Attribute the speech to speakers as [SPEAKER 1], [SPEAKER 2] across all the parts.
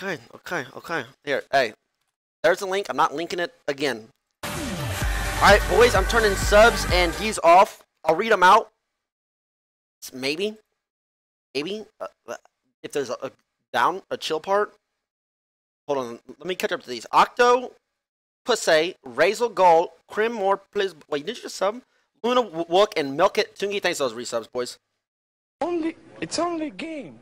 [SPEAKER 1] Okay, okay, okay. Here, hey. There's the link. I'm not linking it again. Alright, boys, I'm turning subs and he's off. I'll read them out. Maybe. Maybe. Uh, uh, if there's a, a down, a chill part. Hold on. Let me catch up to these. Octo, Pussy, Razel Gold, Crim More, please. Wait, did you just sub? Luna Wook and Milk It. Tungi, thanks for those resubs, boys.
[SPEAKER 2] Only, it's only game.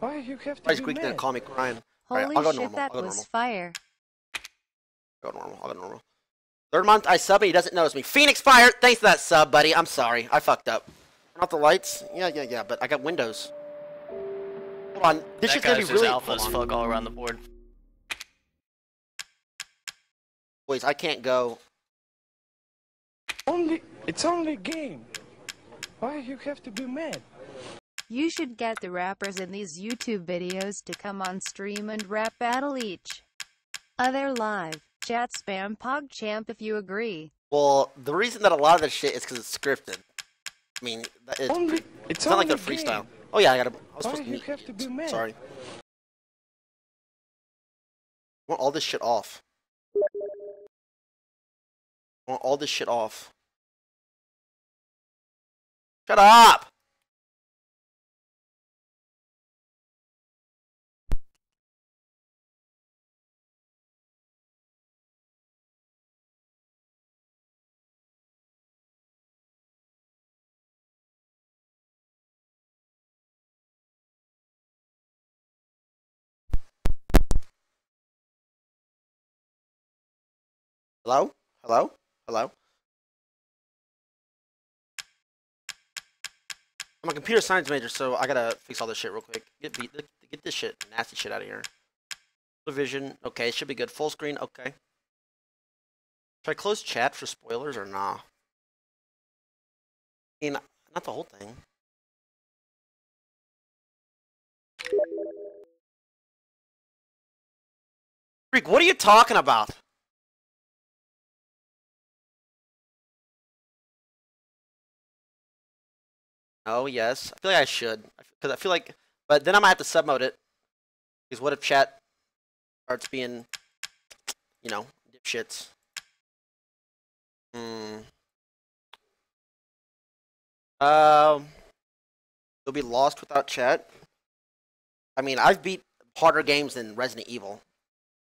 [SPEAKER 2] Why you have to
[SPEAKER 1] Why is
[SPEAKER 2] be
[SPEAKER 1] Greek
[SPEAKER 2] mad?
[SPEAKER 1] gonna call me crying?
[SPEAKER 3] Holy
[SPEAKER 1] Alright, I'll go
[SPEAKER 3] shit,
[SPEAKER 1] normal.
[SPEAKER 3] that
[SPEAKER 1] I'll go
[SPEAKER 3] was
[SPEAKER 1] normal.
[SPEAKER 3] fire.
[SPEAKER 1] Go normal. I'll go normal. Third month I sub and he doesn't notice me. Phoenix Fire, thanks for that sub, buddy. I'm sorry. I fucked up. Turn off the lights? Yeah, yeah, yeah, but I got windows. Hold on. This
[SPEAKER 4] that
[SPEAKER 1] shit's gonna be
[SPEAKER 4] just
[SPEAKER 1] really
[SPEAKER 4] alpha as
[SPEAKER 1] hold on.
[SPEAKER 4] fuck all around the board.
[SPEAKER 1] Boys, I can't go.
[SPEAKER 2] Only, it's only a game. Why you have to be mad?
[SPEAKER 3] You should get the rappers in these YouTube videos to come on stream and rap battle each other live. Chat spam PogChamp if you agree.
[SPEAKER 1] Well, the reason that a lot of this shit is because it's scripted. I mean, that is
[SPEAKER 2] Only,
[SPEAKER 1] pre-
[SPEAKER 2] it's,
[SPEAKER 1] it's not like
[SPEAKER 2] only
[SPEAKER 1] they're
[SPEAKER 2] a game.
[SPEAKER 1] freestyle. Oh yeah, I gotta. I was
[SPEAKER 2] Why
[SPEAKER 1] supposed to
[SPEAKER 2] you have to be mad?
[SPEAKER 1] Sorry. I want all this shit off. I want all this shit off. Shut up! Hello? Hello? Hello? I'm a computer science major, so I gotta fix all this shit real quick. Get beat, get this shit, nasty shit out of here. Vision, okay, should be good. Full screen, okay. Should I close chat for spoilers or nah? I mean, not the whole thing. Freak, what are you talking about? Oh yes, I feel like I should, because I feel like, but then I might have to submode it. Because what if chat starts being, you know, dipshits? Hmm. Um, they'll be lost without chat. I mean, I've beat harder games than Resident Evil.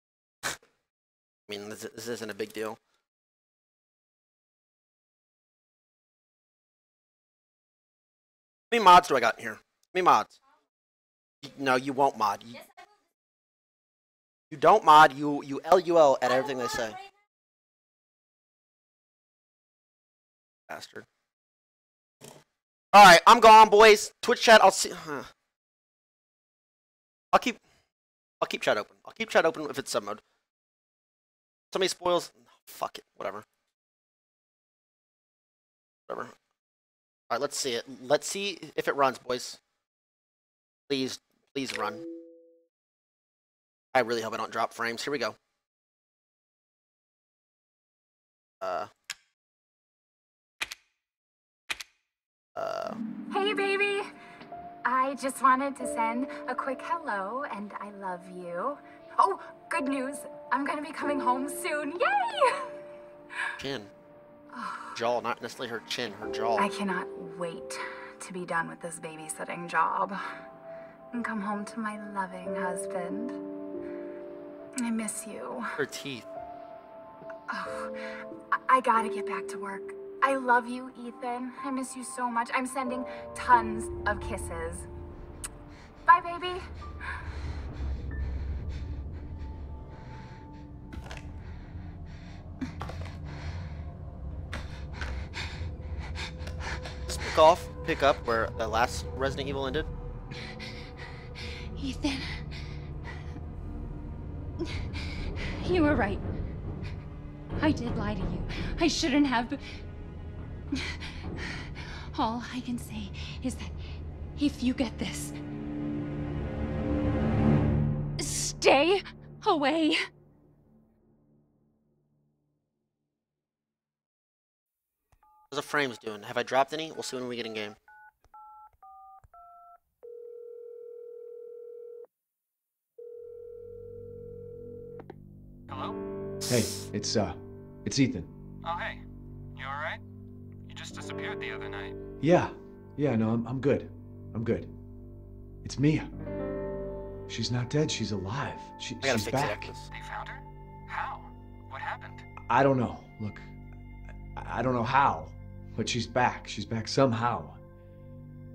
[SPEAKER 1] I mean, this, this isn't a big deal. How many mods do I got in here? How many mods? No, you won't mod. You, you don't mod. You you LUL at everything they say. Bastard. All right, I'm gone, boys. Twitch chat. I'll see. Huh. I'll keep. I'll keep chat open. I'll keep chat open if it's sub mode. Somebody spoils. Fuck it. Whatever. Whatever. All right, let's see it. Let's see if it runs, boys. Please, please run. I really hope I don't drop frames. Here we go. Uh. Uh.
[SPEAKER 5] Hey, baby! I just wanted to send a quick hello and I love you. Oh, good news! I'm gonna be coming home soon. Yay!
[SPEAKER 1] Chin. Jaw, not necessarily her chin, her jaw.
[SPEAKER 5] I cannot wait to be done with this babysitting job and come home to my loving husband. I miss you.
[SPEAKER 1] Her teeth.
[SPEAKER 5] Oh, I, I gotta get back to work. I love you, Ethan. I miss you so much. I'm sending tons of kisses. Bye, baby.
[SPEAKER 1] Off, pick up where the last Resident Evil ended.
[SPEAKER 6] Ethan. You were right. I did lie to you. I shouldn't have. All I can say is that if you get this, stay away.
[SPEAKER 1] the frames doing? Have I dropped any? We'll see when we get in game. Hello?
[SPEAKER 4] Hey, it's, uh, it's Ethan.
[SPEAKER 2] Oh, hey. You alright? You just disappeared the other night.
[SPEAKER 4] Yeah. Yeah, no, I'm, I'm good. I'm good. It's Mia. She's not dead. She's alive. She, she's back.
[SPEAKER 2] They found her? How? What happened?
[SPEAKER 4] I don't know. Look, I don't know how, but she's back. She's back somehow.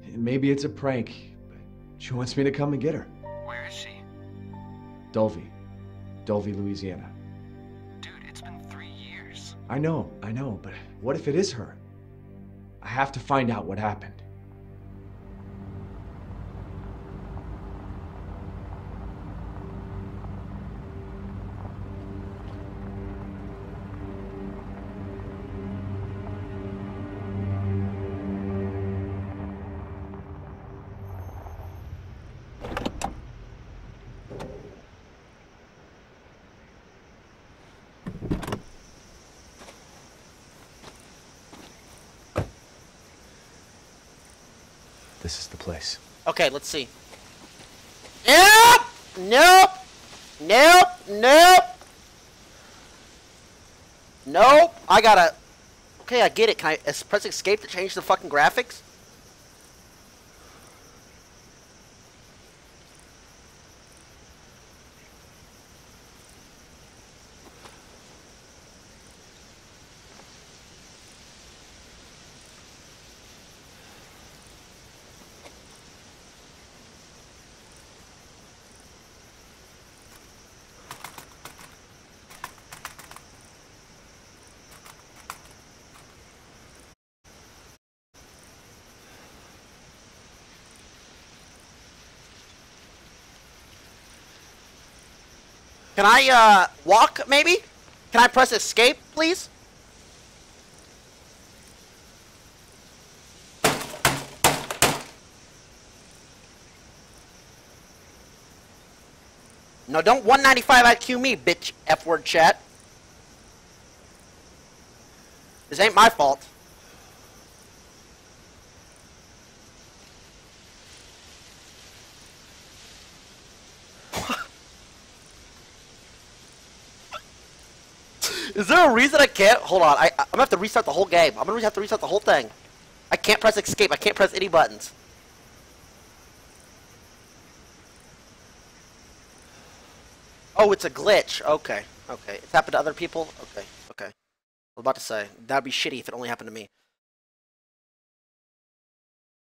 [SPEAKER 4] And Maybe it's a prank, but she wants me to come and get her.
[SPEAKER 2] Where is she?
[SPEAKER 4] Dulvey, Dulvey, Louisiana.
[SPEAKER 2] Dude, it's been three years.
[SPEAKER 4] I know, I know, but what if it is her? I have to find out what happened. This is the place.
[SPEAKER 1] Okay, let's see. Nope! Nope! Nope! Nope! Nope! I gotta... Okay, I get it. Can I press escape to change the fucking graphics? Can I, uh, walk, maybe? Can I press escape, please? No, don't 195 IQ me, bitch, F-word chat. This ain't my fault. Is there a reason I can't? Hold on, I, I'm gonna have to restart the whole game. I'm gonna have to restart the whole thing. I can't press escape. I can't press any buttons. Oh, it's a glitch. Okay, okay. It's happened to other people? Okay, okay. I was about to say, that'd be shitty if it only happened to me.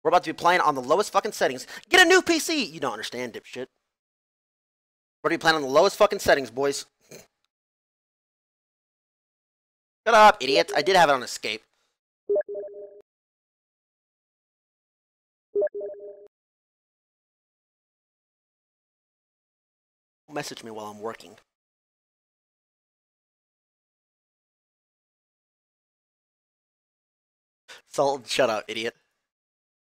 [SPEAKER 1] We're about to be playing on the lowest fucking settings. Get a new PC! You don't understand, dipshit. We're going to be playing on the lowest fucking settings, boys. Shut up, idiots. I did have it on escape. Message me while I'm working. Salt, shut up, idiot.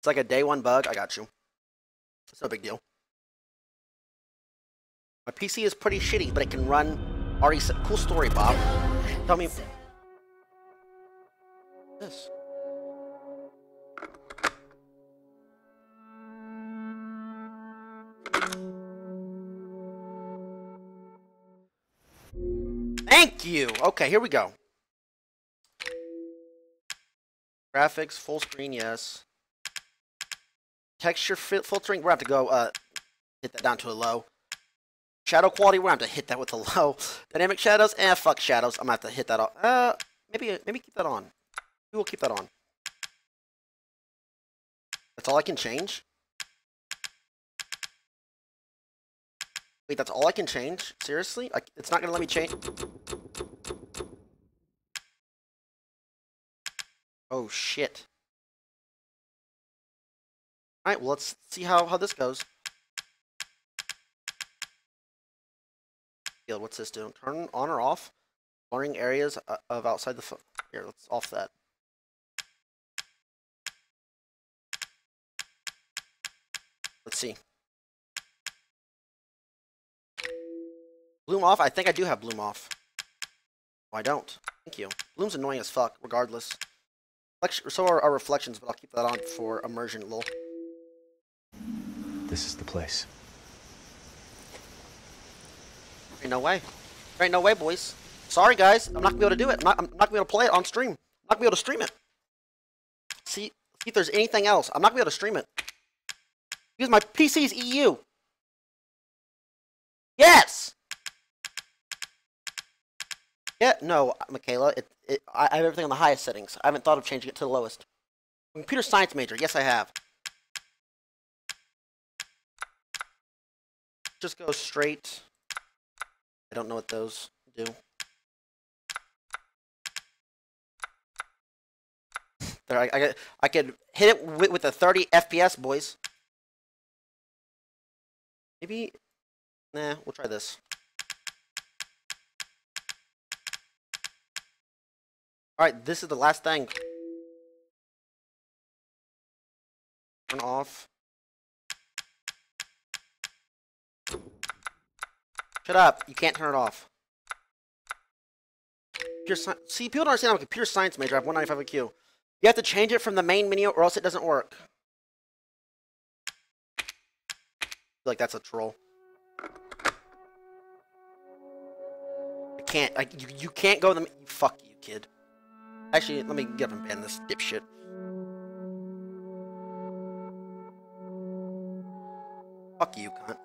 [SPEAKER 1] It's like a day one bug. I got you. It's no big deal. My PC is pretty shitty, but it can run RE. Cool story, Bob. Tell me. This. Thank you. Okay, here we go. Graphics, full screen, yes. Texture fi- filtering, we're gonna have to go uh, hit that down to a low. Shadow quality, we're gonna have to hit that with a low. Dynamic shadows, eh, fuck shadows. I'm gonna have to hit that off. Uh, maybe maybe keep that on. We will keep that on. That's all I can change. Wait, that's all I can change? Seriously? I, it's not gonna let me change. Oh shit. Alright, well let's see how, how this goes. What's this doing? Turn on or off? Blurring areas uh, of outside the. Here, let's off that. Let's see. Bloom off? I think I do have bloom off. Oh, I don't. Thank you. Bloom's annoying as fuck, regardless. So are our reflections, but I'll keep that on for immersion, lol.
[SPEAKER 4] This is the place.
[SPEAKER 1] Ain't no way. Ain't no way, boys. Sorry, guys. I'm not gonna be able to do it. I'm not, I'm not gonna be able to play it on stream. I'm not gonna be able to stream it. See, see if there's anything else. I'm not gonna be able to stream it. Because my PC's EU. Yes! Yeah, no, Michaela. It, it, I have everything on the highest settings. I haven't thought of changing it to the lowest. Computer science major. Yes, I have. Just go straight. I don't know what those do. There, I, I, I could hit it with, with the 30 FPS, boys. Maybe, nah, we'll try this. Alright, this is the last thing. Turn off. Shut up. You can't turn it off. See, people don't understand I'm a computer science major. I have 195 IQ. You have to change it from the main menu or else it doesn't work. I feel like that's a troll. I can't. I, you, you can't go in the. Fuck you, kid. Actually, let me get up and ban this dipshit. Fuck you, cunt.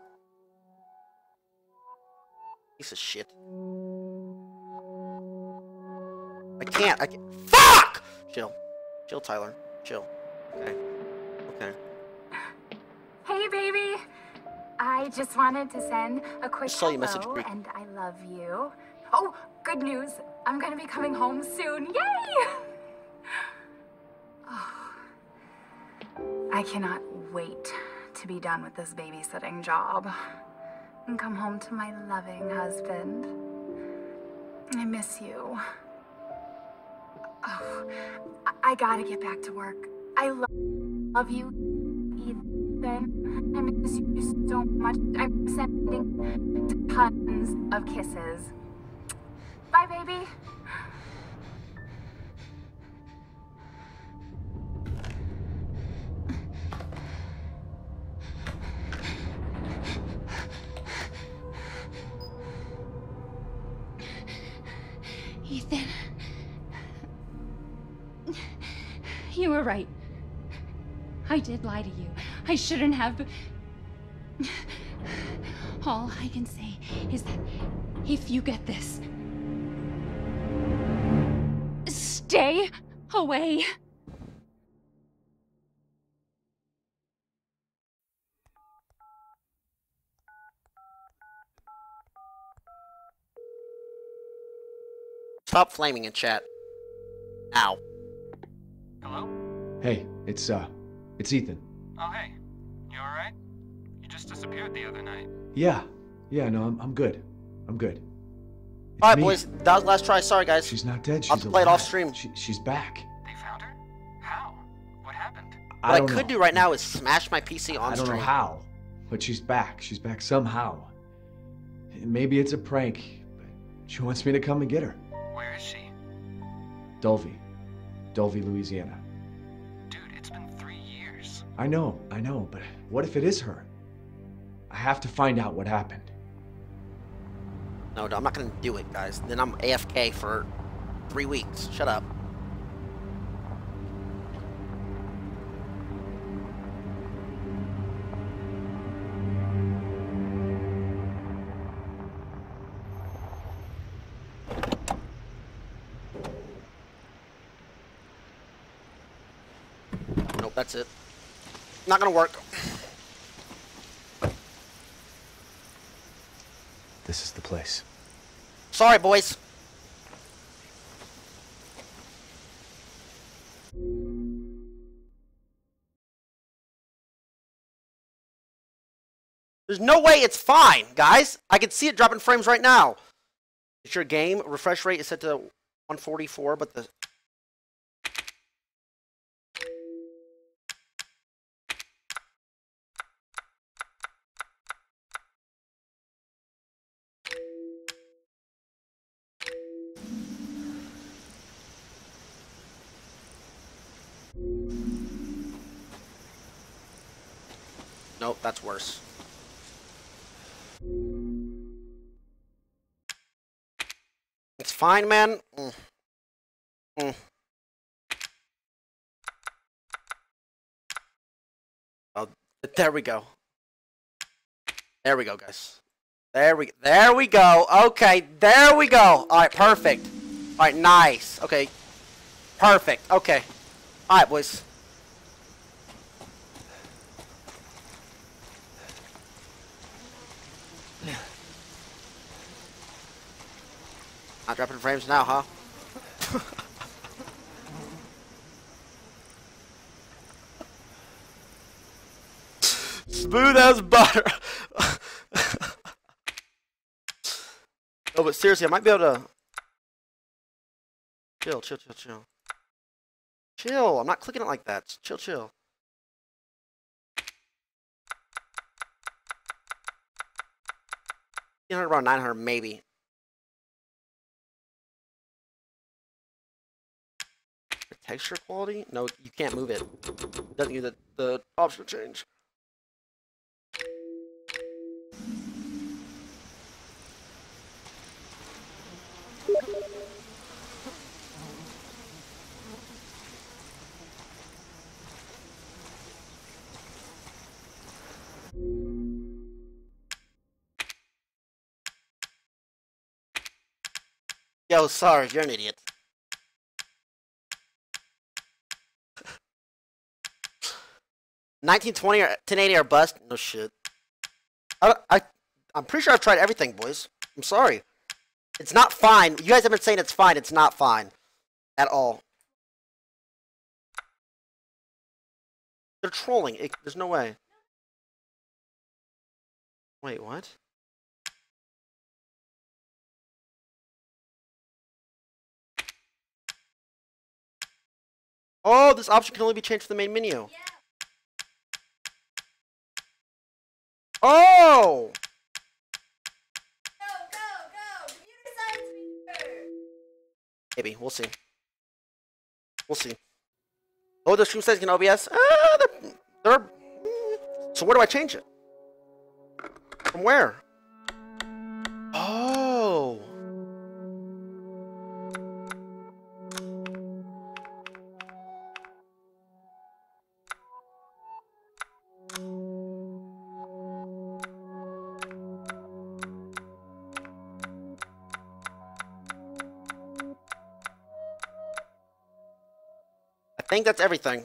[SPEAKER 1] Piece of shit. I can't. I can't. Fuck! Chill. Chill, Tyler. Chill. Okay. Okay.
[SPEAKER 6] Hey, baby. I just wanted to send a quick
[SPEAKER 1] message,
[SPEAKER 6] hello,
[SPEAKER 1] Greek.
[SPEAKER 6] and I love you. Oh, good news. I'm gonna be coming home soon. Yay! Oh, I cannot wait to be done with this babysitting job and come home to my loving husband. I miss you. Oh, I, I gotta get back to work. I lo- love you, Ethan. I miss you so much. I'm sending tons of kisses. Bye, baby.
[SPEAKER 7] Ethan. You were right. I did lie to you. I shouldn't have. but- All I can say is that if you get this, stay away.
[SPEAKER 1] Stop flaming in chat. Ow.
[SPEAKER 8] Hello?
[SPEAKER 4] Hey, it's uh, it's Ethan.
[SPEAKER 8] Oh, hey. You alright? You just disappeared the other night.
[SPEAKER 4] Yeah, yeah, no, I'm, I'm good. I'm good. It's
[SPEAKER 1] Alright,
[SPEAKER 4] me.
[SPEAKER 1] boys. That was last try. Sorry, guys.
[SPEAKER 4] She's not dead. She's
[SPEAKER 1] I'll play it off stream.
[SPEAKER 4] She, she's back.
[SPEAKER 8] They found her? How? What happened?
[SPEAKER 1] What I,
[SPEAKER 4] don't
[SPEAKER 1] could
[SPEAKER 4] know.
[SPEAKER 1] do right now is smash my PC on
[SPEAKER 4] I don't
[SPEAKER 1] stream.
[SPEAKER 4] know how, but she's back. She's back somehow. Maybe it's a prank, but she wants me to come and get her.
[SPEAKER 8] Where is she?
[SPEAKER 4] Dulvey. Dulvey, Louisiana.
[SPEAKER 8] Dude, it's been three years.
[SPEAKER 4] I know, I know, but what if it is her? I have to find out what happened.
[SPEAKER 1] No, I'm not gonna do it, guys. Then I'm AFK for three weeks. Shut up. Nope, that's it. Not gonna work.
[SPEAKER 4] This is the place.
[SPEAKER 1] Sorry, boys. There's no way it's fine, guys. I can see it dropping frames right now. It's your game. Refresh rate is set to 144, but the fine, man. Mm. Mm. Oh, there we go. There we go, guys. There we there we go. Okay, there we go. All right, perfect. All right, nice. Okay, perfect. Okay. All right, boys. Not dropping frames now, huh? Smooth as butter. oh, but seriously, I might be able to. Chill, chill, chill, chill. Chill. I'm not clicking it like that. Chill, chill. Around 900, maybe. Texture quality? No, you can't move it. Doesn't give the, the option change. Yo, sorry, you're an idiot. Nineteen twenty or ten eighty or bust? No shit. I, I I'm pretty sure I've tried everything, boys. I'm sorry. It's not fine. You guys have been saying it's fine. It's not fine at all. They're trolling. It, there's no way. Wait, what? Oh, this option can only be changed from the main menu. Oh! Go, go, go! Maybe. We'll see. We'll see. Oh, the stream says in OBS? Ah, they're, they're... So where do I change it? From where? Think that's everything.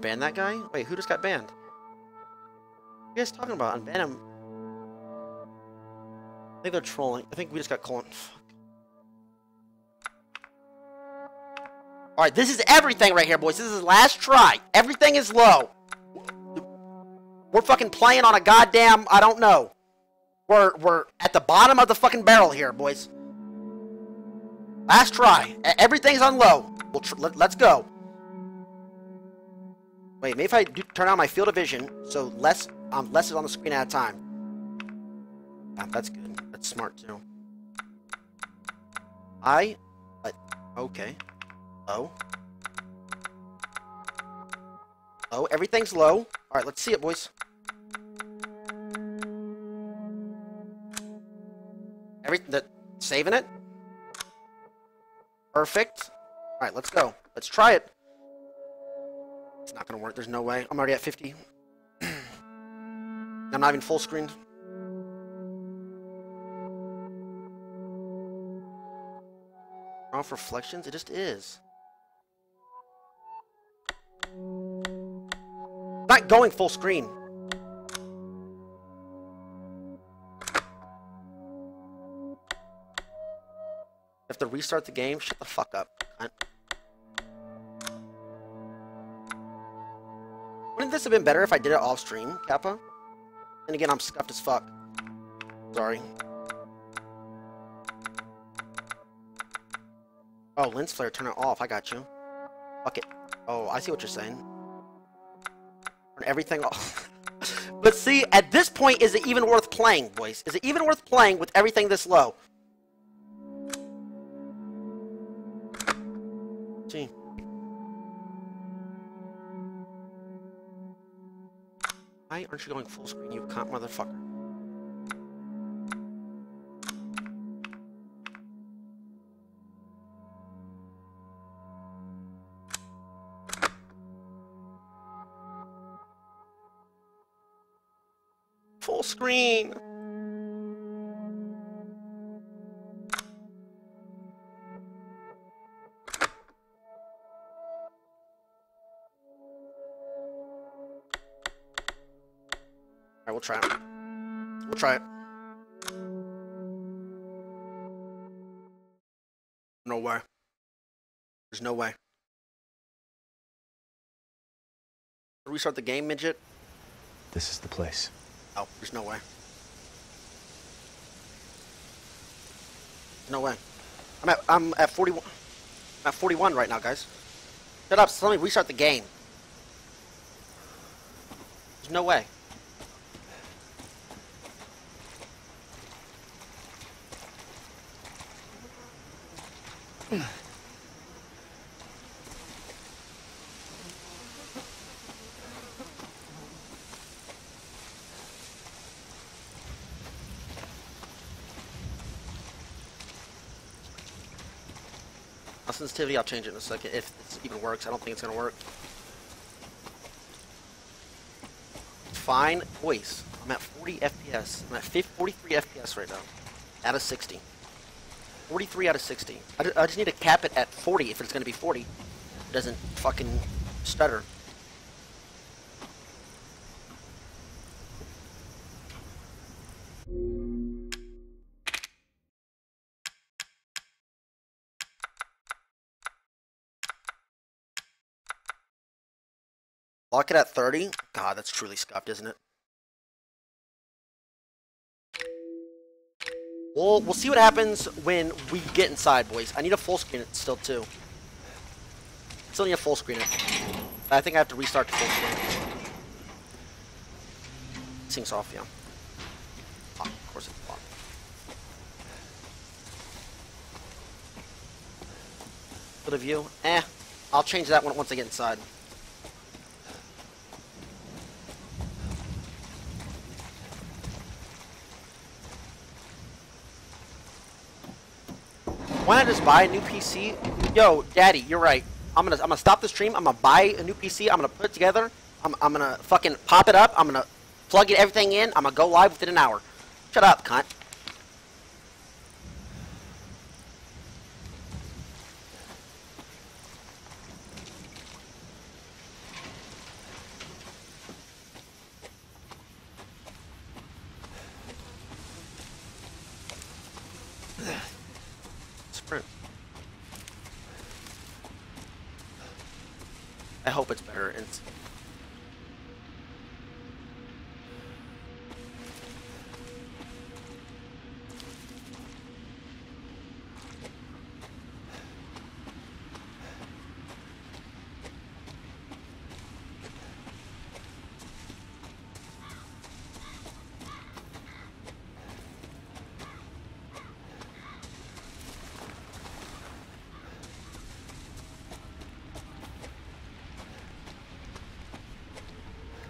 [SPEAKER 1] Ban that guy? Wait, who just got banned? What are you guys talking about? Unban him. I think they're trolling. I think we just got colon. Alright, this is everything right here, boys. This is last try. Everything is low. We're fucking playing on a goddamn, I don't know. We're, we're at the bottom of the fucking barrel here, boys. Last try. Everything's on low. We'll let, let's go. Wait, maybe if I do turn on my field of vision, so less um less is on the screen at a time. Yeah, that's good. That's smart too. I, but okay. Low. Low. Everything's low. All right, let's see it, boys. Every that saving it. Perfect. All right, let's go. Let's try it. It's not gonna work. There's no way. I'm already at 50. I'm not even full screened. Off reflections? It just is. Not going full screen. Have to restart the game? Shut the fuck up. cunt. Wouldn't this have been better if I did it off stream, Kappa? And again, I'm scuffed as fuck. Sorry. Oh, lens flare, turn it off. I got you. Fuck it. Oh, I see what you're saying. Turn everything off. but see, at this point, is it even worth playing, boys? Is it even worth playing with everything this low? Why aren't you going full screen, you cunt motherfucker? Full screen! We'll try it. We'll try it. No way. There's no way. Restart the game, midget?
[SPEAKER 4] This is the place.
[SPEAKER 1] Oh, there's no way. No way. I'm at I'm at 41. I'm at 41 right now, guys. Shut up. So let me restart the game. There's no way. Sensitivity, I'll change it in a second if it even works. I don't think it's gonna work. Fine voice. I'm at 40 FPS. I'm at 50, 43 FPS right now. Out of 60. 43 out of 60. I, I just need to cap it at 40 if it's gonna be 40. It doesn't fucking stutter. Lock it at 30? God, that's truly scuffed, isn't it? We'll, we'll see what happens when we get inside, boys. I need a full screen it still, too. Still need a full screen it. I think I have to restart the full screen. Syncs off, yeah. Oh, of course it's locked. Field of view? Eh. I'll change that one once I get inside. Why not just buy a new PC? Yo, Daddy, you're right. I'm gonna I'm gonna stop the stream. I'm gonna buy a new PC. I'm gonna put it together. I'm I'm gonna fucking pop it up. I'm gonna plug it everything in. I'm gonna go live within an hour. Shut up, cunt. Sprint. I hope it's better. It's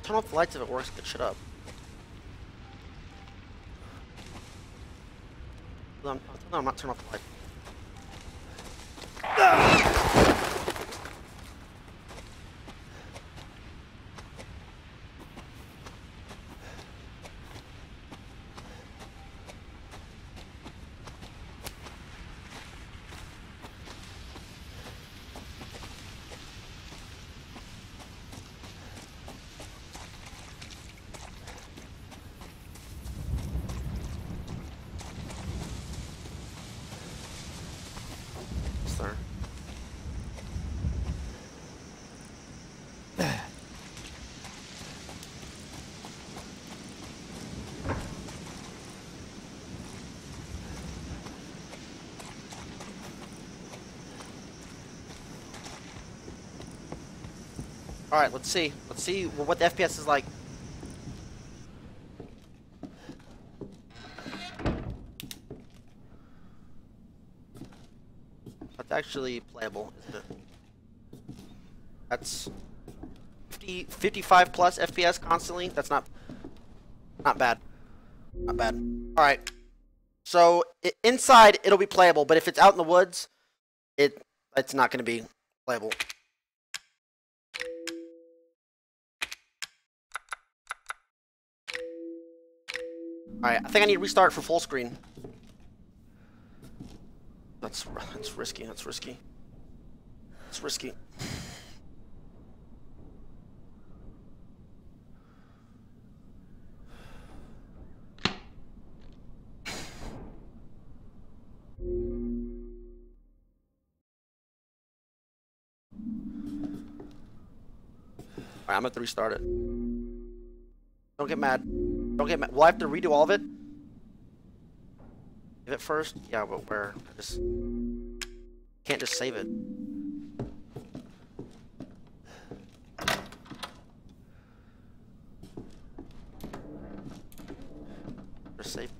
[SPEAKER 1] turn off the lights if it works. Get shit up. I'm, I'm not turning off the light. It's there. All right, let's see. Let's see what the FPS is like. That's actually playable, isn't it? That's 50, 55 plus FPS constantly. That's not not bad. Not bad. All right. So i- inside it'll be playable, but if it's out in the woods, it it's not going to be playable. Alright, I think I need to restart for full screen. That's that's risky. That's risky. That's risky. Alright, I'm gonna restart it. Don't get mad. Mad. Will I have to redo all of it? Save it first? Yeah, but where? I just can't just save it. Just save.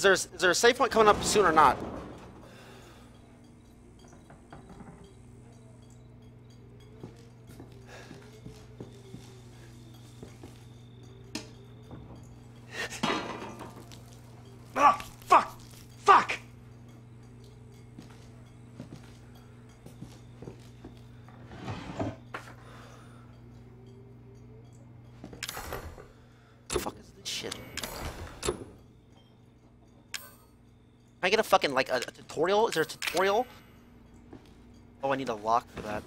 [SPEAKER 1] Is there is there a save point coming up soon or not?
[SPEAKER 4] Ah, fuck! Fuck!
[SPEAKER 1] The fuck is this shit? Can I get a fucking like a, a tutorial? Is there a tutorial? Oh, I need a lock for that.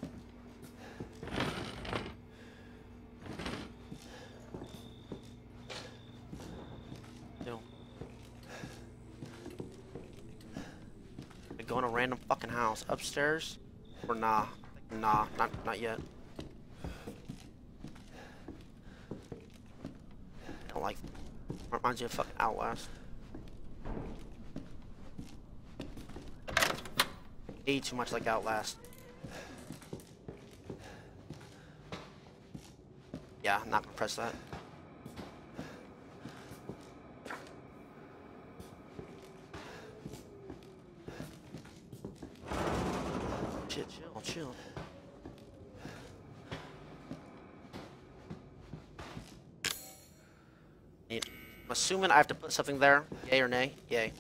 [SPEAKER 1] No. I go in a random fucking house upstairs, or nah? Nah, not not yet. I don't like. Reminds me of fucking Outlast. Way too much like Outlast. Yeah, I'm not gonna press that. Chill, chill, chill. I'm assuming I have to put something there. Yay or nay? Yay.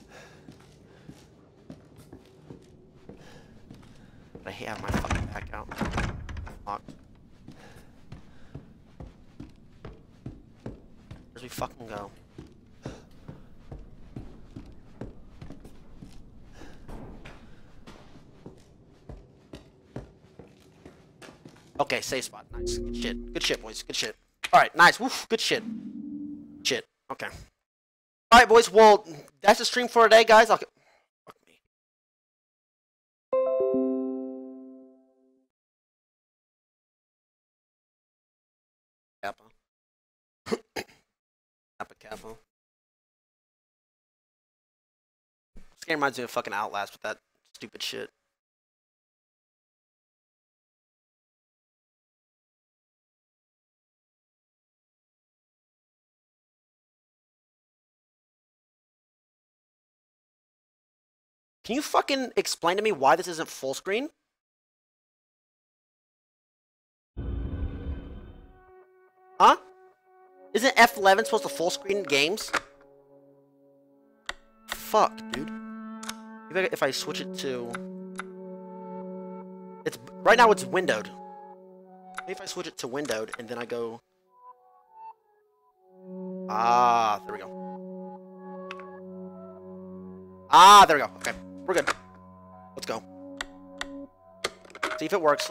[SPEAKER 1] But I hate having my fucking back out. Locked. Where's we fucking go? Okay, safe spot. Nice. Good shit. Good shit, boys. Good shit. Alright, nice. Woof. Good shit. Shit. Okay. Alright, boys. Well, that's the stream for today, guys. I'll... Kappa. Kappa Kappa. This game reminds me of fucking Outlast with that stupid shit. Can you fucking explain to me why this isn't full screen? Huh? Isn't F11 supposed to full screen games? Fuck, dude. If I switch it to... It's Right now it's windowed. Maybe if I switch it to windowed and then I go... Ah, there we go. Ah, there we go. Okay, we're good. Let's go. See if it works.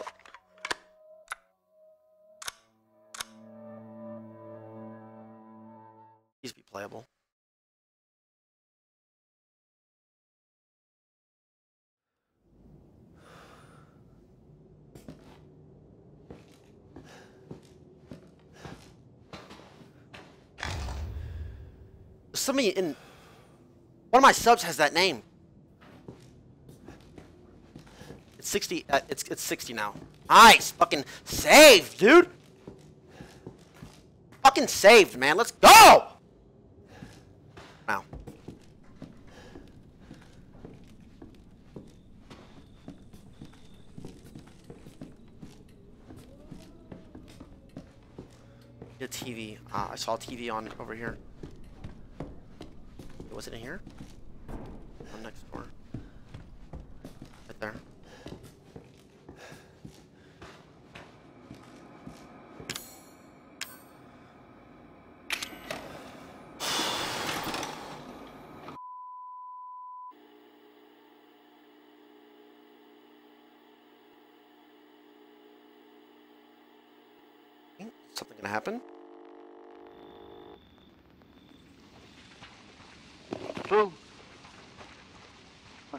[SPEAKER 1] Please be playable. Somebody in one of my subs has that name. It's 60. Uh, it's, it's 60 now. Nice. Fucking saved, dude. Fucking saved, man. Let's go. Wow. The TV. Uh, I saw a TV on over here. Was it in here?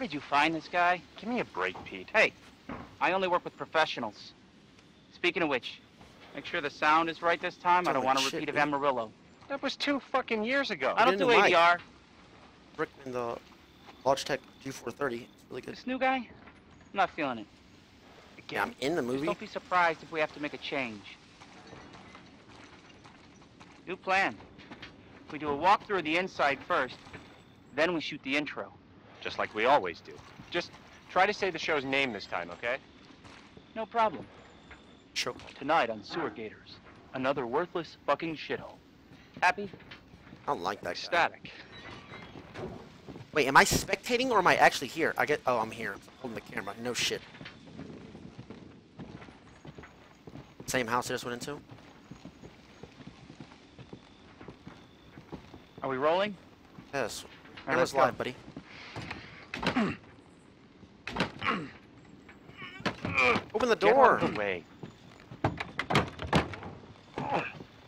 [SPEAKER 9] Did you find this guy?
[SPEAKER 10] Give me a break, Pete.
[SPEAKER 9] Hey, I only work with professionals. Speaking of which, make sure the sound is right this time. I don't want a
[SPEAKER 1] shit,
[SPEAKER 9] repeat of. Amarillo.
[SPEAKER 10] That was two fucking years ago.
[SPEAKER 9] I don't
[SPEAKER 1] didn't
[SPEAKER 9] do
[SPEAKER 1] know Mike.
[SPEAKER 9] ADR.
[SPEAKER 1] Brickman, the Logitech G430. It's really good.
[SPEAKER 9] This new guy, I'm not feeling it.
[SPEAKER 1] Yeah, I'm in the movie.
[SPEAKER 9] don't be surprised if we have to make a change. New plan. We do a walkthrough of the inside first, then we shoot the intro.
[SPEAKER 10] Just like we always do. Just try to say the show's name this time, okay?
[SPEAKER 9] No problem.
[SPEAKER 1] Choke.
[SPEAKER 9] Tonight on Sewer Gators, another worthless fucking shithole. Happy?
[SPEAKER 1] I don't like that guy.
[SPEAKER 9] Static.
[SPEAKER 1] Wait, am I spectating or am I actually here? I get. Oh, I'm here. I'm holding the camera. No shit. Same house I just went into.
[SPEAKER 9] Are we rolling?
[SPEAKER 1] Yes.
[SPEAKER 9] All right,
[SPEAKER 1] Camera's
[SPEAKER 9] let's go.
[SPEAKER 1] live, buddy. Open the
[SPEAKER 10] Get out
[SPEAKER 1] door.
[SPEAKER 10] of the way.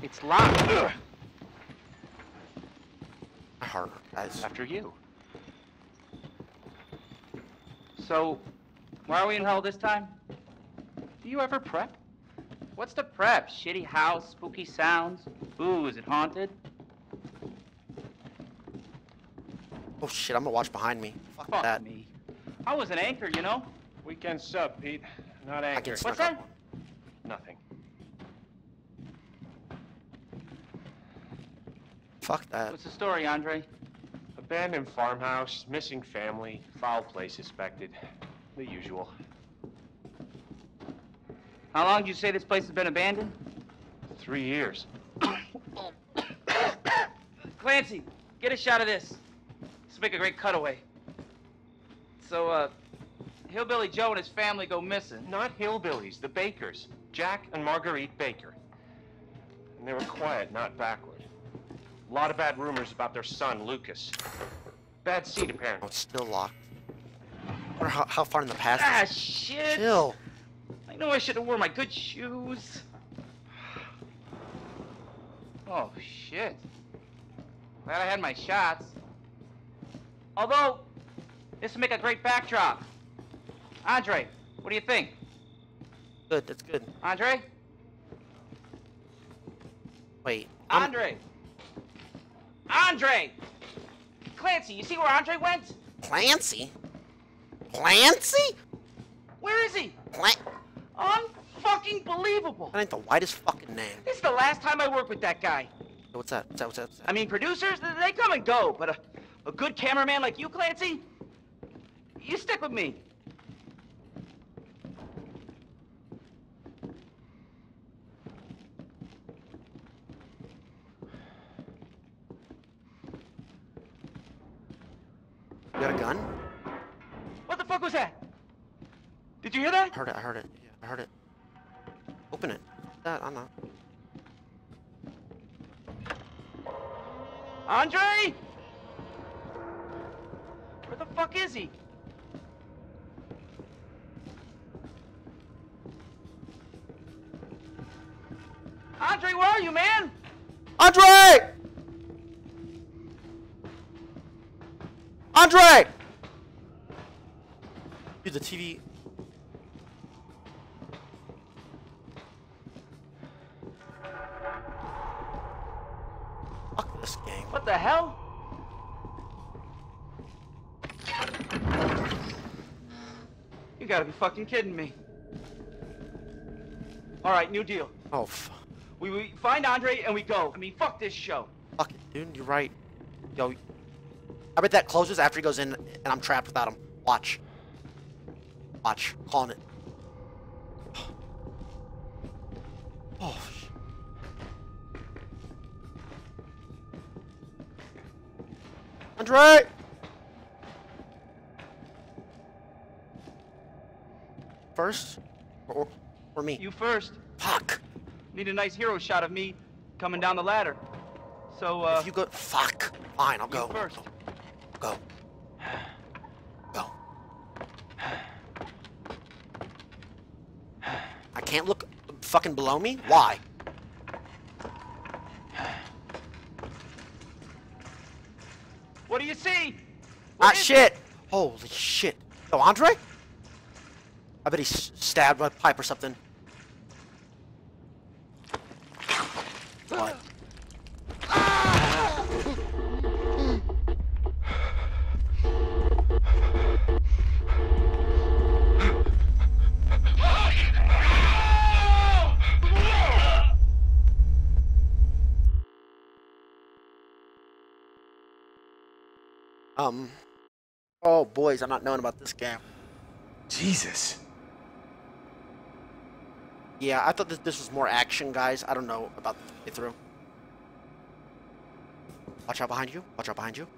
[SPEAKER 9] It's locked.
[SPEAKER 1] Harder, guys.
[SPEAKER 10] After you.
[SPEAKER 9] So, why are we in hell this time? Do you ever prep? What's the prep? Shitty house, spooky sounds? Ooh, is it haunted?
[SPEAKER 1] Oh shit! I'm gonna watch behind me. Fuck,
[SPEAKER 9] Fuck
[SPEAKER 1] that.
[SPEAKER 9] me. I was an anchor, you know?
[SPEAKER 10] Weekend sub, Pete. Not
[SPEAKER 1] I
[SPEAKER 10] anchor.
[SPEAKER 1] can snuck
[SPEAKER 9] What's that?
[SPEAKER 1] one.
[SPEAKER 10] Nothing.
[SPEAKER 1] Fuck that.
[SPEAKER 9] What's the story, Andre?
[SPEAKER 10] Abandoned farmhouse, missing family, foul play suspected. The usual.
[SPEAKER 9] How long do you say this place has been abandoned?
[SPEAKER 10] Three years.
[SPEAKER 9] Clancy, get a shot of this. This will make a great cutaway. So, uh, Hillbilly Joe and his family go missing.
[SPEAKER 10] Not hillbillies, the Bakers. Jack and Marguerite Baker. And they were quiet, not backward. A lot of bad rumors about their son, Lucas. Bad seed,
[SPEAKER 1] Oh,
[SPEAKER 10] apparently.
[SPEAKER 1] it's still locked. Or how, how far in the past?
[SPEAKER 9] Ah,
[SPEAKER 1] is
[SPEAKER 9] shit!
[SPEAKER 1] Chill.
[SPEAKER 9] I know I should have worn my good shoes. Oh, shit. Glad I had my shots. Although, this would make a great backdrop. Andre, what do you think?
[SPEAKER 1] Good. That's good.
[SPEAKER 9] Andre?
[SPEAKER 1] Wait. I'm-
[SPEAKER 9] Andre! Andre! Clancy, you see where Andre went?
[SPEAKER 1] Clancy. Clancy.
[SPEAKER 9] Where is he?
[SPEAKER 1] Clan.
[SPEAKER 9] Unfucking believable!
[SPEAKER 1] That ain't the whitest fucking name.
[SPEAKER 9] This is the last time I work with that guy.
[SPEAKER 1] What's that? What's that? What's that? What's that?
[SPEAKER 9] I mean, producers, they come and go, but a, a good cameraman like you, Clancy, you stick with me.
[SPEAKER 1] You got a gun?
[SPEAKER 9] What the fuck was that? Did you hear that?
[SPEAKER 1] I heard it. I heard it. Yeah, I heard it. Open it. That I'm not.
[SPEAKER 9] Andre? Where the fuck is he? Andre, where are you, man?
[SPEAKER 1] Andre! Andre! Dude, the TV. Fuck this game.
[SPEAKER 9] What the hell? You gotta be fucking kidding me. All right, new deal.
[SPEAKER 1] Oh,
[SPEAKER 9] We, we find Andre and we go. I mean, fuck this show.
[SPEAKER 1] fuck it, dude. You're right. Yo, I bet that closes after he goes in and I'm trapped without him. Watch. Watch. Calling it. Oh, Andre! First? Or, or me?
[SPEAKER 9] You first.
[SPEAKER 1] Fuck!
[SPEAKER 9] Need a nice hero shot of me coming down the ladder. So, uh...
[SPEAKER 1] If you go... Fuck. Fine, I'll go.
[SPEAKER 9] first.
[SPEAKER 1] Fucking below me? Why?
[SPEAKER 9] What do you see?
[SPEAKER 1] Ah,
[SPEAKER 9] What is
[SPEAKER 1] shit! Holy shit. Oh, Andre? I bet he's stabbed by a pipe or something. What? Um. Oh, boys, I'm not knowing about this game.
[SPEAKER 4] Jesus.
[SPEAKER 1] Yeah, I thought that this was more action, guys. I don't know about the through. Watch out behind you. Watch out behind you.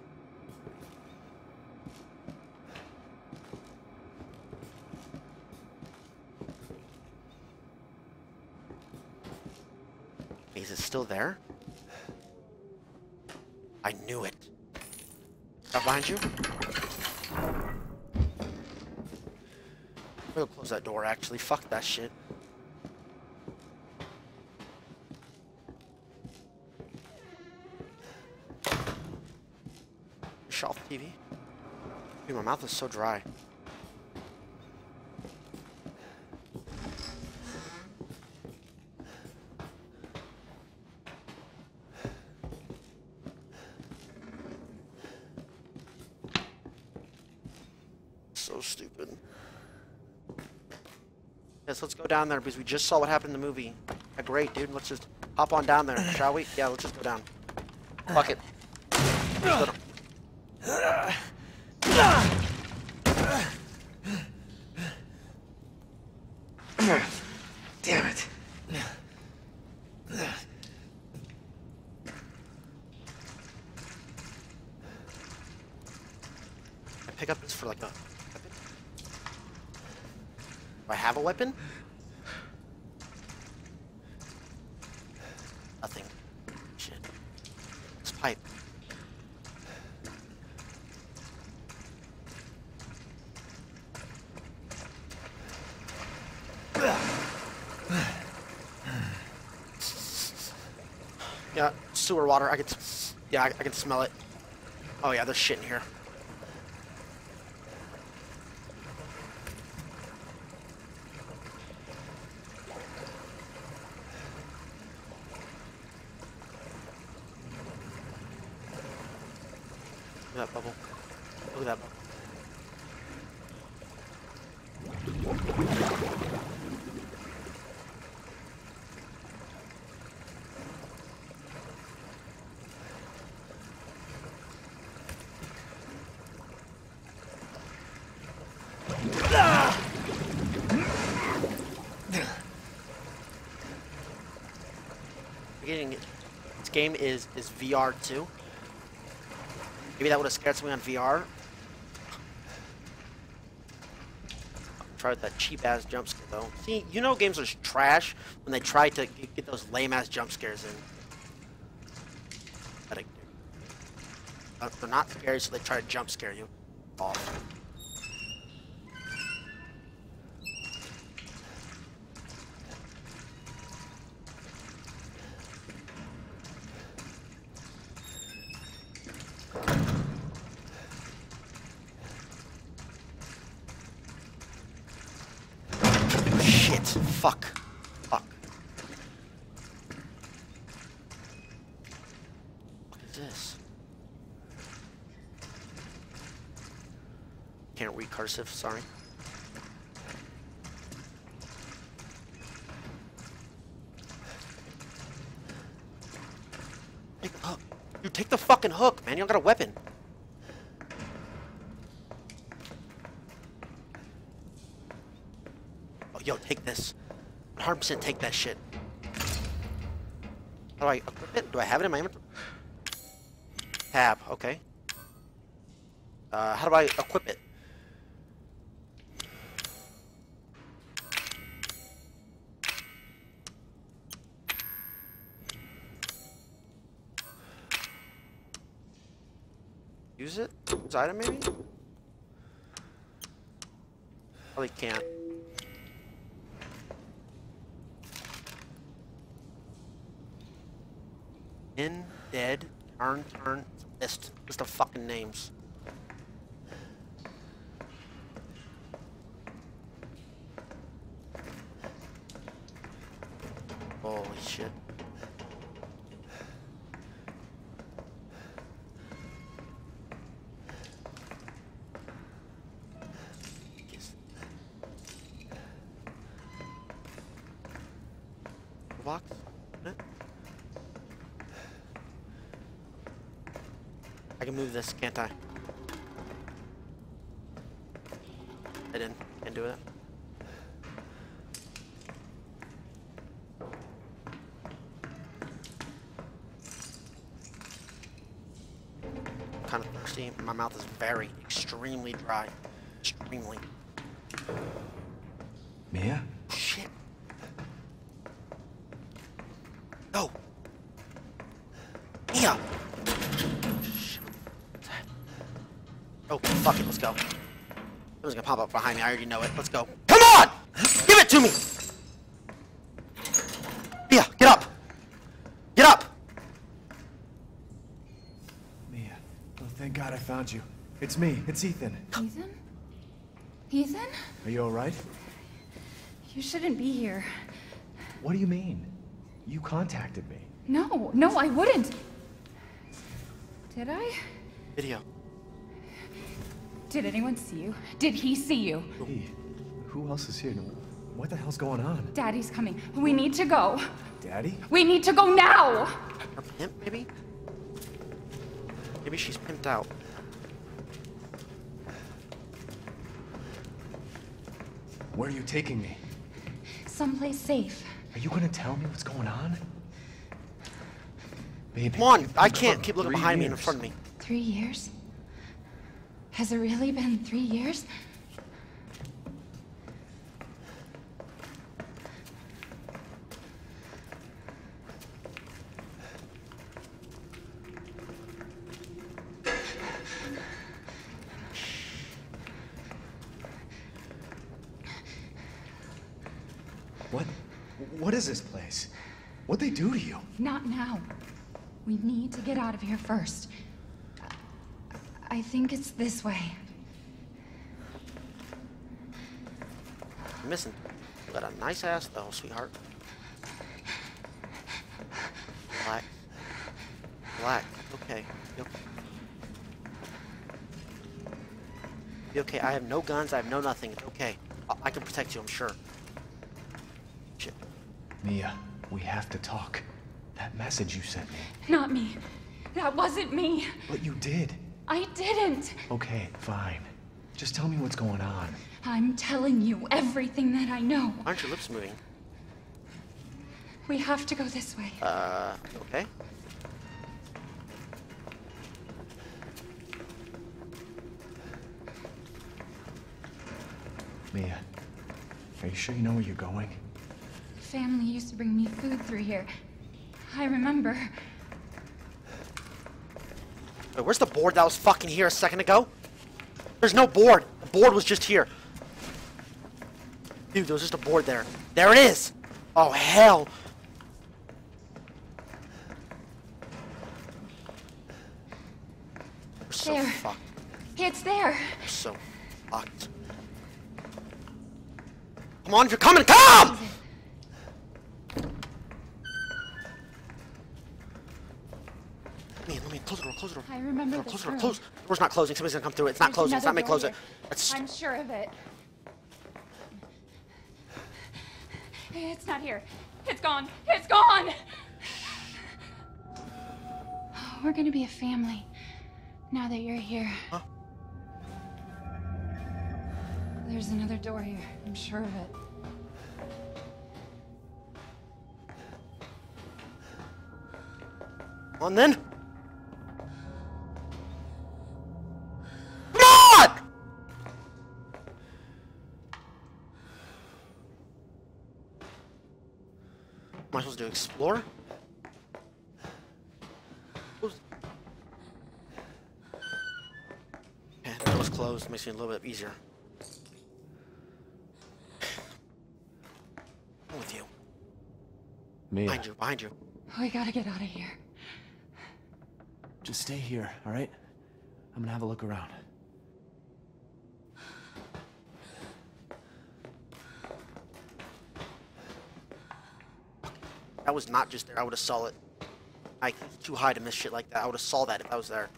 [SPEAKER 1] Is it still there? I knew it. Out behind you? We'll close that door, actually. Fuck that shit. Shelf TV. Dude, my mouth is so dry. So stupid. Yes, let's go down there because we just saw what happened in the movie. Yeah, great, dude. Let's just hop on down there, shall we? Yeah, let's just go down. Fuck it. Let's go down.
[SPEAKER 4] Damn it.
[SPEAKER 1] I pick up this for like a weapon? Do I have a weapon? Nothing. Shit. This pipe. Yeah, sewer water. I can. Yeah, I, I can smell it. Oh yeah, there's shit in here. Look at that bubble. Look at that bubble. Getting it. This game is is VR too. Maybe that would have scared somebody on VR. Try with that cheap ass jump scare though. See, you know games are trash when they try to get those lame ass jump scares in. Uh, They're not scary, so they try to jump scare you. Off. Shit. Fuck. Fuck. What is this? Can't read cursive, sorry. Take the hook. Dude, take the fucking hook, man. You don't got a weapon. Oh, yo, take this. 100% take that shit. Do I equip it? Do I have it in my inventory? Okay. Uh, how do I equip it? Use it? Use item maybe? Probably can't. In, dead, turn, turn, list. List of fucking names. Holy shit. Yes. Box? Eh? I can move this, can't I? I didn't. Can't do it. kind of thirsty. My mouth is very, extremely dry. Extremely.
[SPEAKER 4] Mia?
[SPEAKER 1] Shit. No. Mia. Shit. Oh, fuck it. Let's go. Someone's gonna pop up behind me. I already know it. Let's go. Come on! Give it to me! Mia, get up! Get up!
[SPEAKER 4] Mia. Oh, thank God I found you. It's me. It's Ethan.
[SPEAKER 6] Ethan? Ethan?
[SPEAKER 4] Are you alright?
[SPEAKER 6] You shouldn't be here.
[SPEAKER 4] What do you mean? You contacted me.
[SPEAKER 6] No, no, I wouldn't. Did I?
[SPEAKER 1] Video.
[SPEAKER 6] Did anyone see you? Did he see you?
[SPEAKER 4] Hey, who else is here? What the hell's going on?
[SPEAKER 6] Daddy's coming. We need to go.
[SPEAKER 4] Daddy?
[SPEAKER 6] We need to go now!
[SPEAKER 1] Her pimp, maybe? Maybe she's pimped out.
[SPEAKER 4] Where are you taking me?
[SPEAKER 6] Someplace safe.
[SPEAKER 4] Are you gonna tell me what's going on? Baby.
[SPEAKER 1] Come on, I can't keep looking
[SPEAKER 4] three
[SPEAKER 1] behind me and in front of me.
[SPEAKER 6] Three years? Has it really been three years?
[SPEAKER 4] What? What is this place? What'd they do to you?
[SPEAKER 6] Not now. We need to get out of here first. I think it's this way.
[SPEAKER 1] You're missing. You got a nice ass though, sweetheart. Black. Black. Okay. You okay. You okay? I have no guns. I have no nothing. It's okay. I, I can protect you. I'm sure. Shit.
[SPEAKER 4] Mia, we have to talk. That message you sent me.
[SPEAKER 6] Not me. That wasn't me.
[SPEAKER 4] But you did.
[SPEAKER 6] I didn't.
[SPEAKER 4] Okay, fine. Just tell me what's going on.
[SPEAKER 6] I'm telling you everything that I know.
[SPEAKER 1] Aren't your lips moving?
[SPEAKER 6] We have to go this way.
[SPEAKER 1] Uh, okay.
[SPEAKER 4] Mia, are you sure you know where you're going?
[SPEAKER 6] Family used to bring me food through here. I remember.
[SPEAKER 1] Wait, where's the board that was fucking here a second ago? There's no board. The board was just here. Dude, there was just a board there. There it is! Oh, hell! We're so
[SPEAKER 6] There.
[SPEAKER 1] fucked.
[SPEAKER 6] It's there.
[SPEAKER 1] We're so fucked. Come on, if you're coming, come! Man, let me close the door, close the door.
[SPEAKER 6] I remember
[SPEAKER 1] Door, close the door, close. The door's not closing. Somebody's gonna come through it. It's not
[SPEAKER 6] There's
[SPEAKER 1] closing. It's not me close it. That's
[SPEAKER 6] I'm sure of it. It's not here. It's gone. It's gone. Oh, We're gonna be a family now that you're here.
[SPEAKER 1] Huh?
[SPEAKER 6] There's another door here. I'm sure of it.
[SPEAKER 1] on then. To? Explore? Who's- Okay, the door's closed. Makes it a little bit easier. I'm with you.
[SPEAKER 4] Mia,
[SPEAKER 1] Behind you, behind you.
[SPEAKER 6] We gotta get out of here.
[SPEAKER 4] just stay here, all right? I'm gonna have a look around.
[SPEAKER 1] That was not just there. I would have saw it. I too high to miss shit like that. I would have saw that if I was there.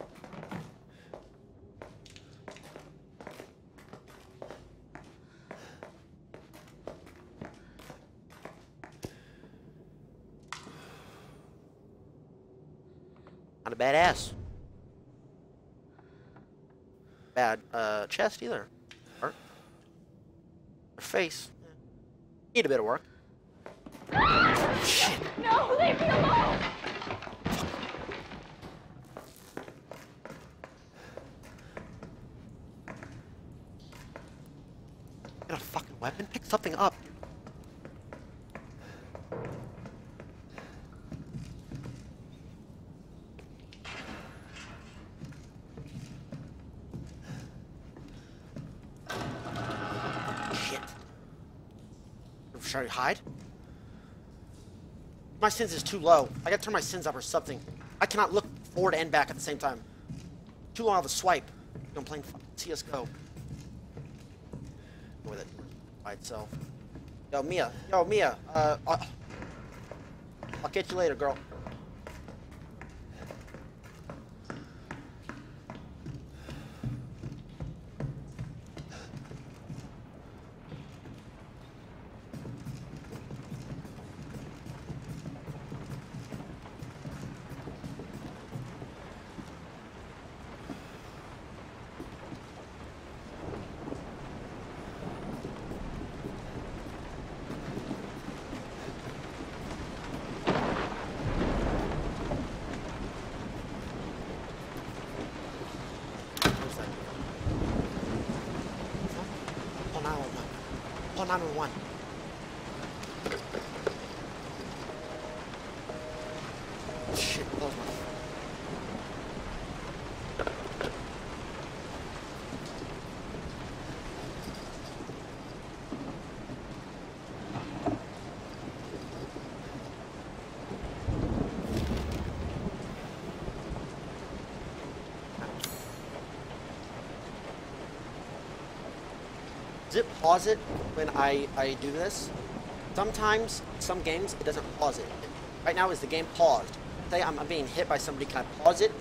[SPEAKER 1] Not a badass. Bad uh, chest either. Or face. Need a bit of work.
[SPEAKER 5] Leave me alone!
[SPEAKER 1] Get a fucking weapon? Pick something up. Should I hide? My sins is too low. I gotta turn my sins up or something. I cannot look forward and back at the same time. Too long of a swipe. I'm playing CSGO. With it by itself. Yo, Mia. Yo, Mia. Uh, I'll catch you later, girl. Where's that? Call 911. 911. Shit, close my. Pause it when I, I do this? Sometimes, some games, it doesn't pause it. Right now, is the game paused? Say I'm, I'm being hit by somebody, can I pause it?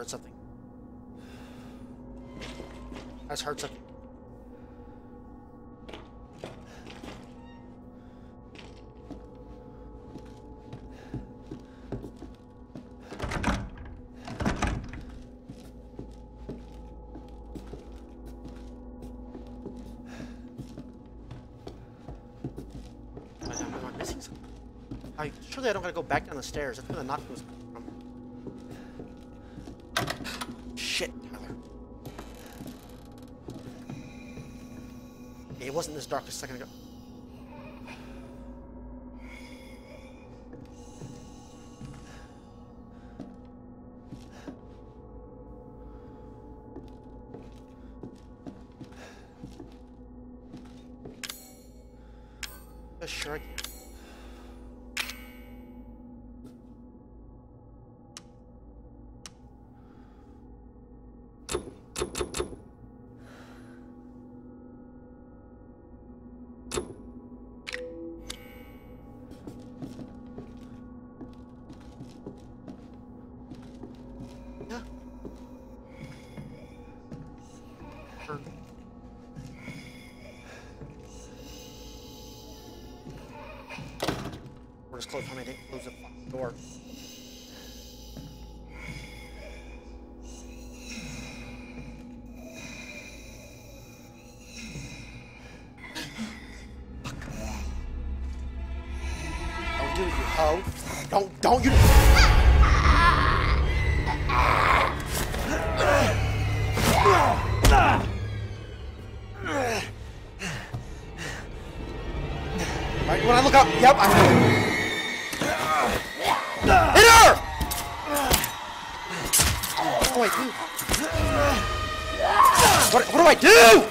[SPEAKER 1] heard something. I just heard something. Surely I don't gotta go back down the stairs. That's gonna knock those. Wasn't this dark a second ago. Close. Many didn't close the door? Don't do it, you hoe. Don't, don't you. When I look up, yep, I I do?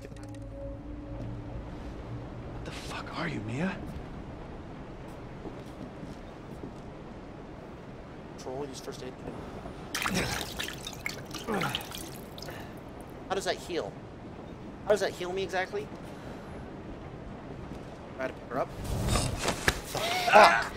[SPEAKER 1] The knife.
[SPEAKER 4] What the fuck are you, Mia?
[SPEAKER 1] Troll, use first aid kit. How does that heal? How does that heal me exactly? Try to pick her up. Fuck!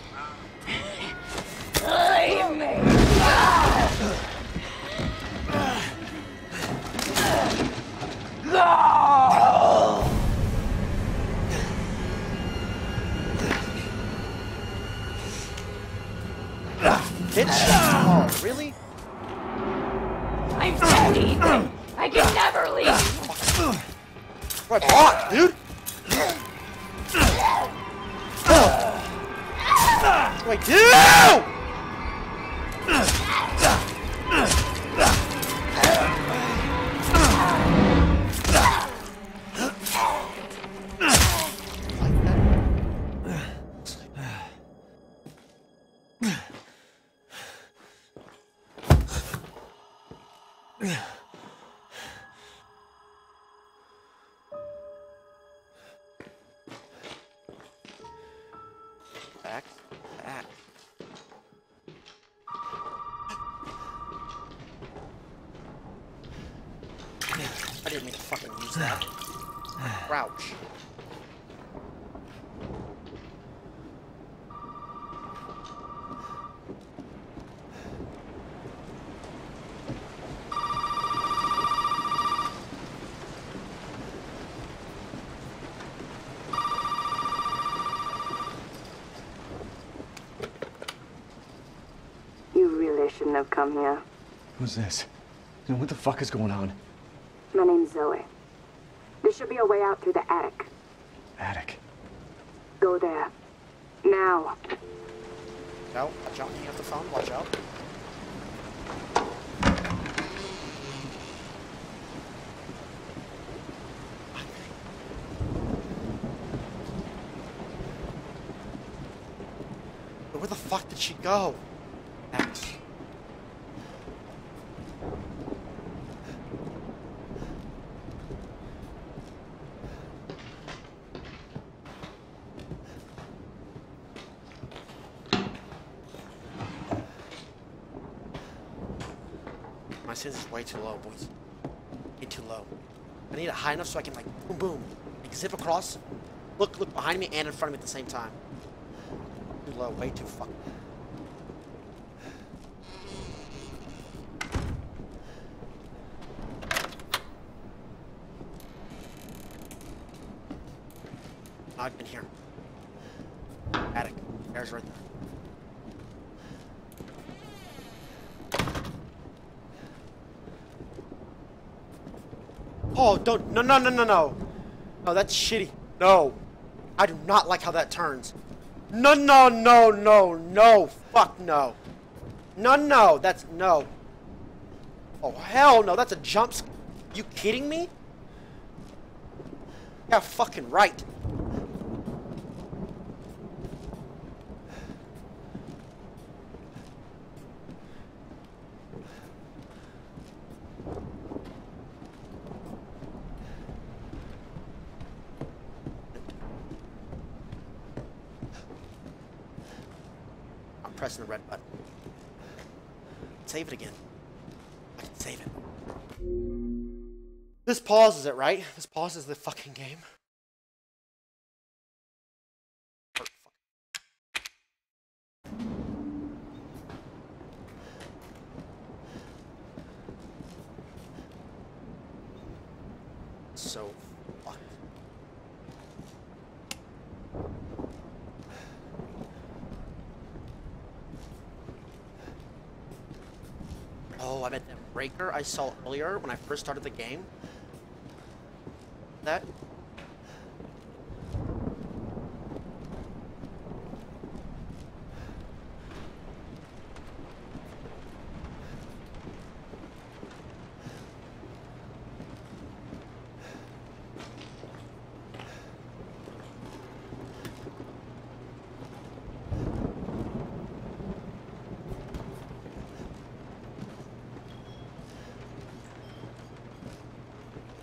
[SPEAKER 11] Have come here.
[SPEAKER 4] Who's this? And what the fuck is going on?
[SPEAKER 11] My name's Zoe. There should be a way out through the attic.
[SPEAKER 4] Attic.
[SPEAKER 11] Go there. Now.
[SPEAKER 1] Out. Watch out when you have the phone. Watch out. But where the fuck did she go? Max. sense is way too low, boys. Way too low. I need it high enough so I can like boom boom. Like zip across. Look look behind me and in front of me at the same time. Too low, way too fucking I've been here. Attic. There's right there. Oh, don't. No, no, no, no, no. No, that's shitty. No. I do not like how that turns. No, no, no, no, no. Fuck no. No, no. That's no. Oh, hell no. That's a jump. You kidding me? Yeah, fucking right. Pressing the red button. Save it again. I can save it. This pauses it, right? This pauses the fucking game. Or- fuck. So fucked. Oh, I bet that breaker I saw earlier when I first started the game. That.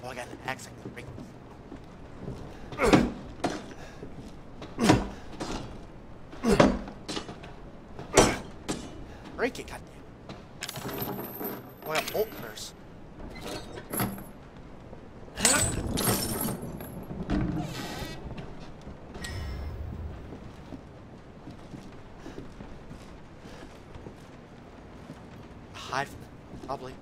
[SPEAKER 1] Oh, I got an axe I can break. Break it, goddamn. Oh, I got bolt cutters. Hide from them, probably.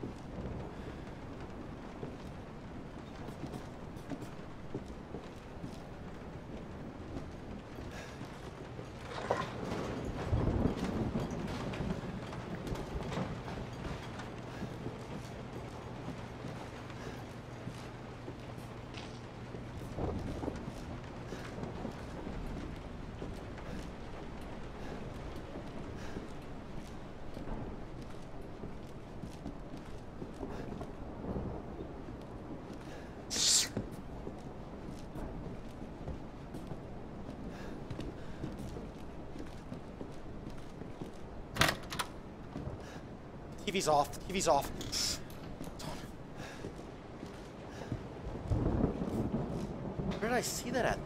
[SPEAKER 1] TV's off. TV's off. Where did I see that at?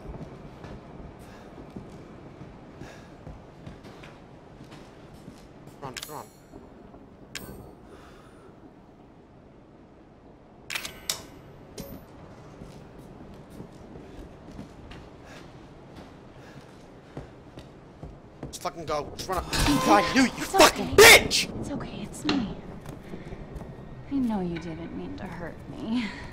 [SPEAKER 1] Come on. Just fucking go. Just run up. I knew you
[SPEAKER 6] It's
[SPEAKER 1] fucking
[SPEAKER 6] okay.
[SPEAKER 1] bitch!
[SPEAKER 6] It's okay, it's me. Know you didn't mean to hurt me.